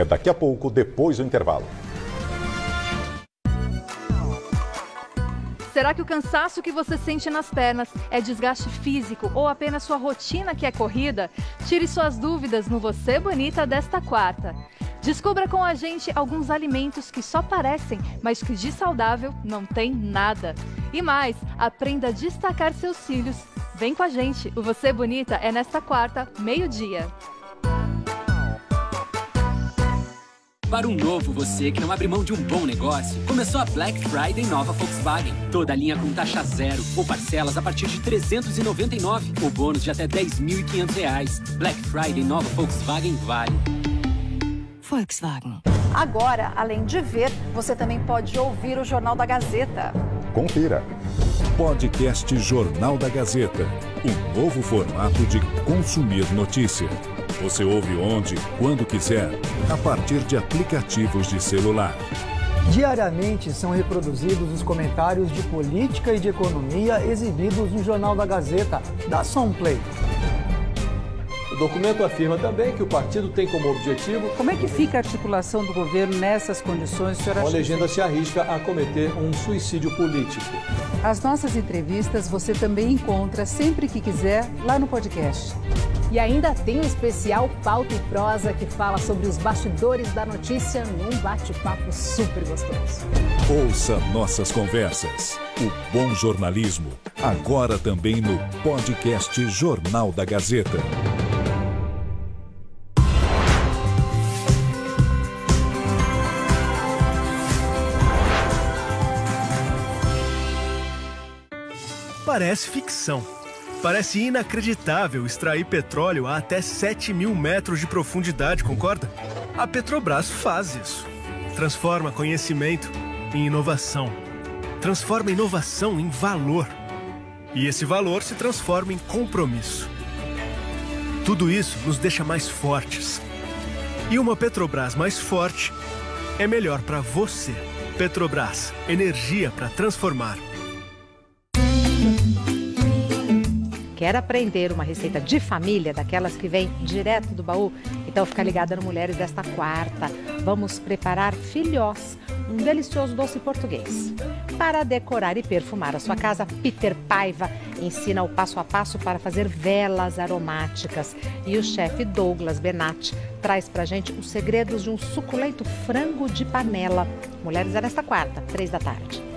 É daqui a pouco, depois do intervalo. Será que o cansaço que você sente nas pernas é desgaste físico ou apenas sua rotina que é corrida? Tire suas dúvidas no Você Bonita desta quarta. Descubra com a gente alguns alimentos que só parecem, mas que de saudável não tem nada. E mais, aprenda a destacar seus cílios. Vem com a gente, o Você Bonita é nesta quarta, meio-dia. Para um novo você que não abre mão de um bom negócio, começou a Black Friday nova Volkswagen. Toda linha com taxa zero ou parcelas a partir de 399 ou bônus de até 10.500 reais. Black Friday nova Volkswagen Vale. Volkswagen. Agora, além de ver, você também pode ouvir o Jornal da Gazeta. Confira. Podcast Jornal da Gazeta. Um novo formato de consumir notícia. Você ouve onde, quando quiser, a partir de aplicativos de celular. Diariamente são reproduzidos os comentários de política e de economia exibidos no Jornal da Gazeta, da Somplay. O documento afirma também que o partido tem como objetivo. Como é que fica a articulação do governo nessas condições, senhora? A legenda se arrisca a cometer um suicídio político. As nossas entrevistas você também encontra sempre que quiser lá no podcast. E ainda tem um especial Pauta e Prosa que fala sobre os bastidores da notícia num bate-papo super gostoso. Ouça nossas conversas. O bom jornalismo, agora também no podcast Jornal da Gazeta. Parece ficção. Parece inacreditável extrair petróleo a até 7 mil metros de profundidade, concorda? A Petrobras faz isso. Transforma conhecimento em inovação. Transforma inovação em valor. E esse valor se transforma em compromisso. Tudo isso nos deixa mais fortes. E uma Petrobras mais forte é melhor para você. Petrobras, energia para transformar. Quer aprender uma receita de família, daquelas que vem direto do baú? Então fica ligada no Mulheres desta quarta. Vamos preparar filhós, um delicioso doce português. Para decorar e perfumar a sua casa, Peter Paiva ensina o passo a passo para fazer velas aromáticas. E o chefe Douglas Benatti traz pra gente os segredos de um suculento frango de panela. Mulheres é nesta quarta, três da tarde.